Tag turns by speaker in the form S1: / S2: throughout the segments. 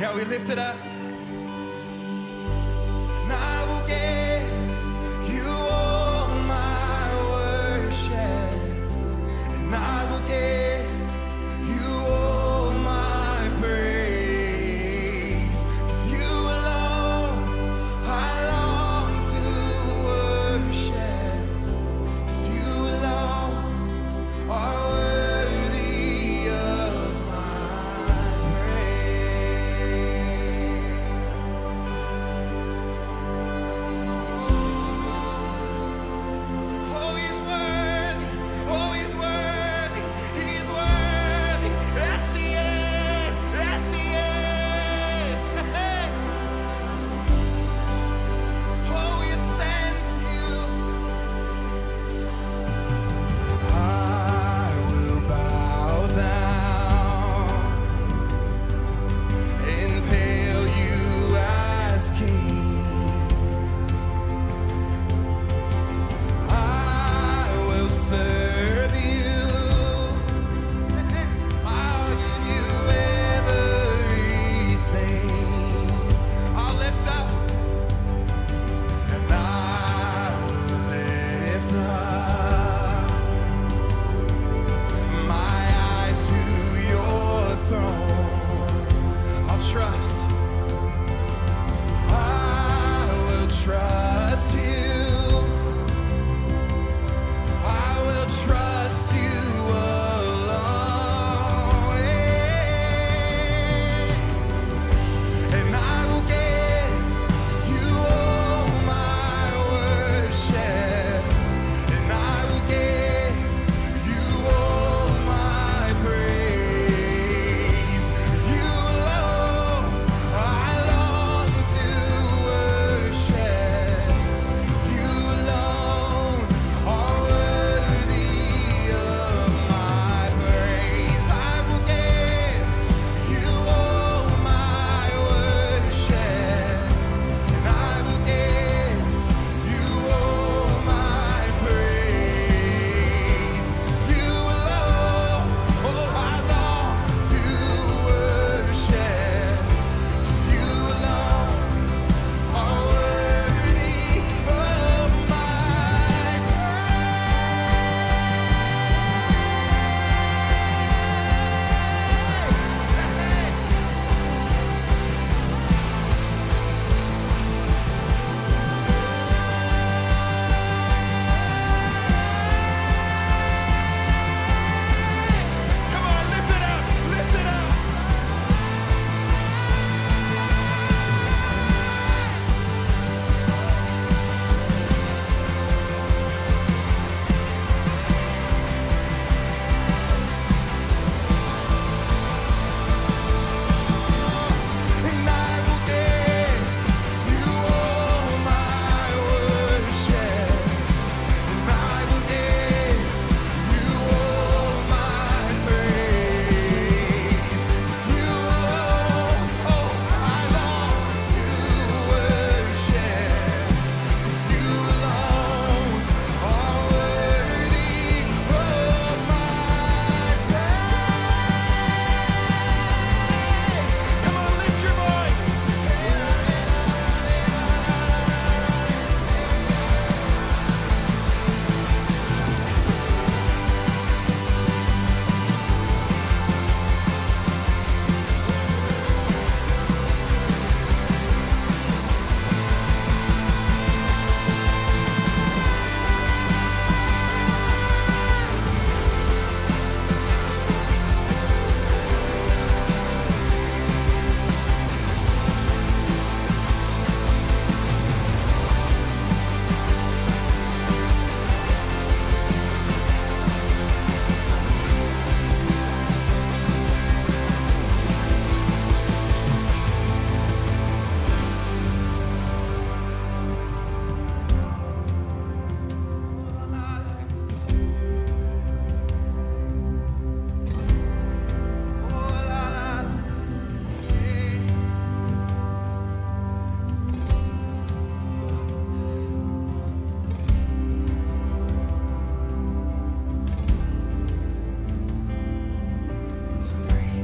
S1: Yeah, we lifted up.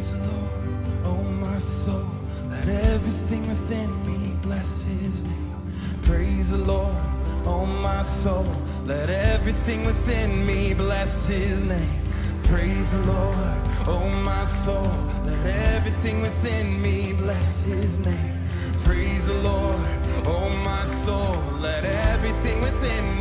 S1: praise the Lord, oh my soul. Let everything within me bless his name. Praise the Lord, oh my soul. Let everything within me bless his name. Praise the Lord, oh my soul. Let everything within me bless his name. Praise the Lord, oh my soul. Let everything within me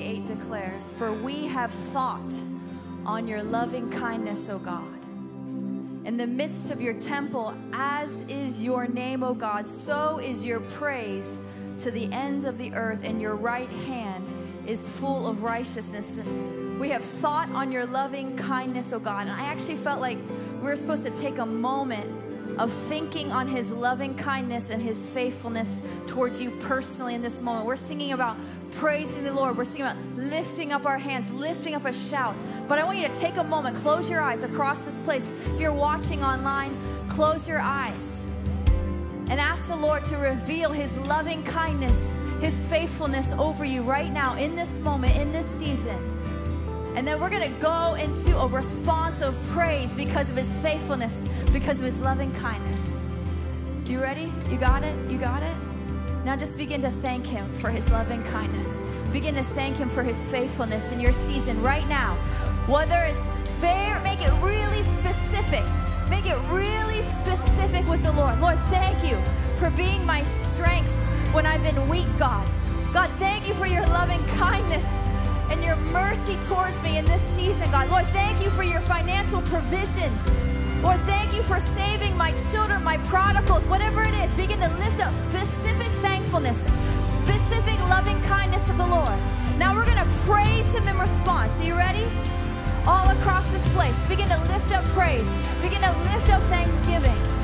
S2: 8 declares, For we have thought on your loving kindness, O God. In the midst of your temple, as is your name, O God, so is your praise to the ends of the earth, and your right hand is full of righteousness. We have thought on your loving kindness, O God. And I actually felt like we were supposed to take a moment of thinking on his loving kindness and his faithfulness towards you personally in this moment. We're singing about praising the Lord. We're singing about lifting up our hands, lifting up a shout. But I want you to take a moment, close your eyes across this place. If you're watching online, close your eyes and ask the Lord to reveal his loving kindness, his faithfulness over you right now in this moment, in this season. And then we're going to go into a response of praise because of his faithfulness, because of his loving kindness. You ready? You got it? You got it? Now just begin to thank him for his loving kindness. Begin to thank him for his faithfulness in your season right now. Whether it's fair, make it really specific. Make it really specific with the Lord. Lord, thank you for being my strength when I've been weak, God. God, thank you for your loving kindness and your mercy towards me in this season, God. Lord, thank you for your financial provision. Lord, thank you for saving my children, my prodigals, whatever it is. Begin to lift up specific thankfulness, specific loving kindness of the Lord. Now we're going to praise Him in response. Are you ready? All across this place, begin to lift up praise, begin to lift up thanksgiving.